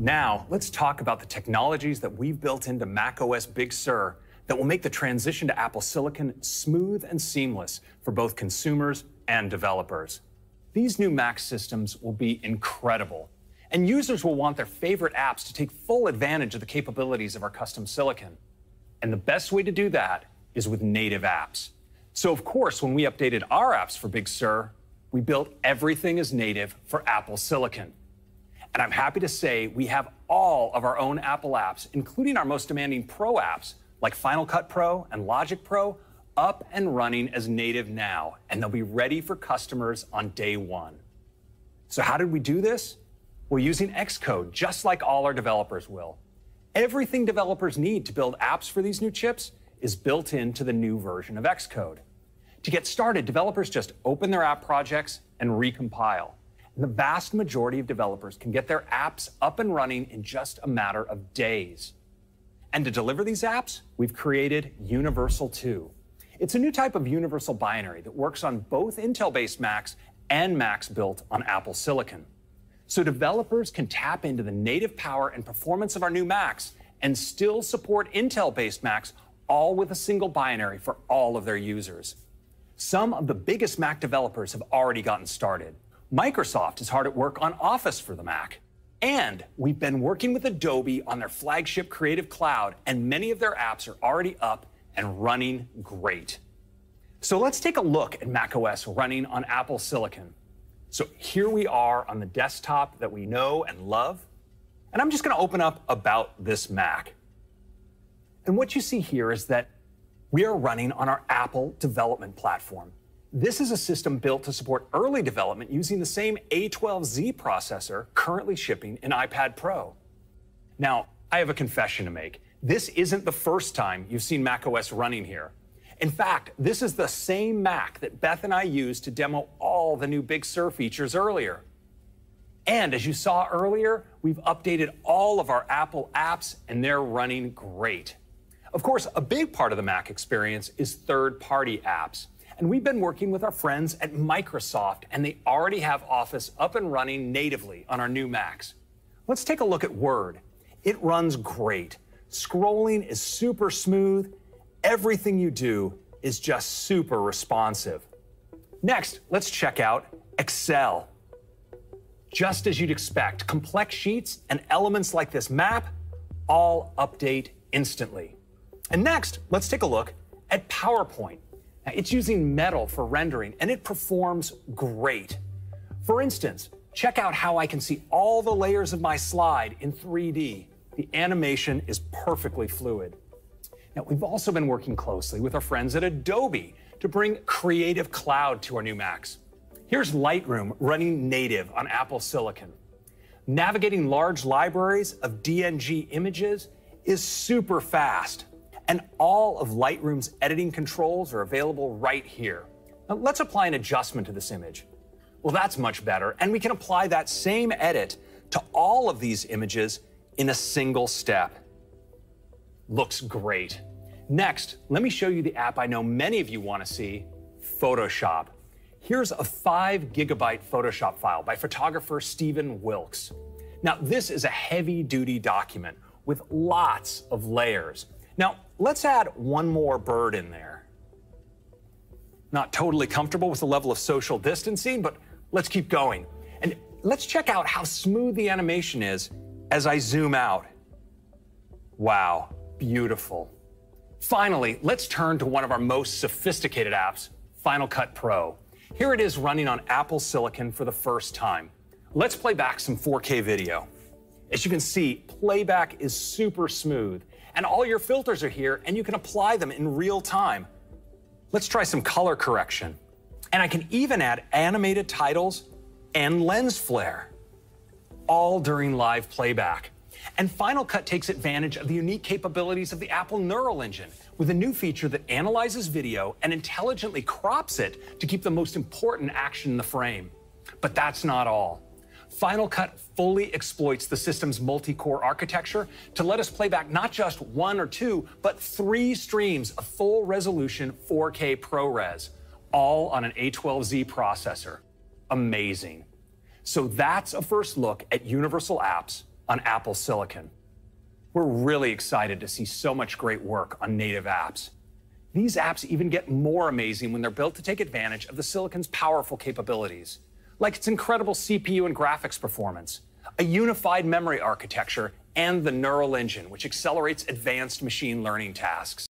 Now, let's talk about the technologies that we've built into macOS Big Sur that will make the transition to Apple Silicon smooth and seamless for both consumers and developers. These new Mac systems will be incredible, and users will want their favorite apps to take full advantage of the capabilities of our custom silicon. And the best way to do that is with native apps. So, of course, when we updated our apps for Big Sur, we built everything as native for Apple Silicon. And I'm happy to say we have all of our own Apple apps, including our most demanding Pro apps like Final Cut Pro and Logic Pro, up and running as native now, and they'll be ready for customers on day one. So, how did we do this? We're using Xcode, just like all our developers will. Everything developers need to build apps for these new chips is built into the new version of Xcode. To get started, developers just open their app projects and recompile. And the vast majority of developers can get their apps up and running in just a matter of days. And to deliver these apps, we've created Universal 2. It's a new type of universal binary that works on both Intel based Macs and Macs built on Apple Silicon. So developers can tap into the native power and performance of our new Macs and still support Intel based Macs, all with a single binary for all of their users. Some of the biggest Mac developers have already gotten started. Microsoft is hard at work on Office for the Mac. And we've been working with Adobe on their flagship Creative Cloud, and many of their apps are already up and running great. So let's take a look at macOS running on Apple Silicon. So here we are on the desktop that we know and love. And I'm just going to open up about this Mac. And what you see here is that we are running on our Apple development platform. This is a system built to support early development using the same A12Z processor currently shipping in iPad Pro. Now, I have a confession to make. This isn't the first time you've seen macOS running here. In fact, this is the same Mac that Beth and I used to demo all the new Big Sur features earlier. And as you saw earlier, we've updated all of our Apple apps and they're running great. Of course, a big part of the Mac experience is third party apps. And we've been working with our friends at Microsoft, and they already have Office up and running natively on our new Macs. Let's take a look at Word. It runs great. Scrolling is super smooth, everything you do is just super responsive. Next, let's check out Excel. Just as you'd expect, complex sheets and elements like this map all update instantly. And next, let's take a look at PowerPoint. It's using metal for rendering and it performs great. For instance, check out how I can see all the layers of my slide in 3D. The animation is perfectly fluid. Now, we've also been working closely with our friends at Adobe to bring Creative Cloud to our new Macs. Here's Lightroom running native on Apple Silicon. Navigating large libraries of DNG images is super fast, and all of Lightroom's editing controls are available right here. Now, let's apply an adjustment to this image. Well, that's much better, and we can apply that same edit to all of these images in a single step looks great. Next, let me show you the app I know many of you want to see, Photoshop. Here's a five gigabyte Photoshop file by photographer Stephen Wilkes. Now, this is a heavy duty document with lots of layers. Now, let's add one more bird in there. Not totally comfortable with the level of social distancing, but let's keep going. And let's check out how smooth the animation is as I zoom out. Wow, Beautiful. Finally, let's turn to one of our most sophisticated apps, Final Cut Pro. Here it is running on Apple Silicon for the first time. Let's play back some 4K video. As you can see, playback is super smooth, and all your filters are here, and you can apply them in real time. Let's try some color correction. And I can even add animated titles and lens flare, all during live playback. And Final Cut takes advantage of the unique capabilities of the Apple Neural Engine with a new feature that analyzes video and intelligently crops it to keep the most important action in the frame. But that's not all. Final Cut fully exploits the system's multi core architecture to let us play back not just one or two, but three streams of full resolution 4K ProRes, all on an A12Z processor. Amazing. So that's a first look at Universal Apps on Apple Silicon. We're really excited to see so much great work on native apps. These apps even get more amazing when they're built to take advantage of the Silicon's powerful capabilities, like its incredible CPU and graphics performance, a unified memory architecture, and the neural engine, which accelerates advanced machine learning tasks.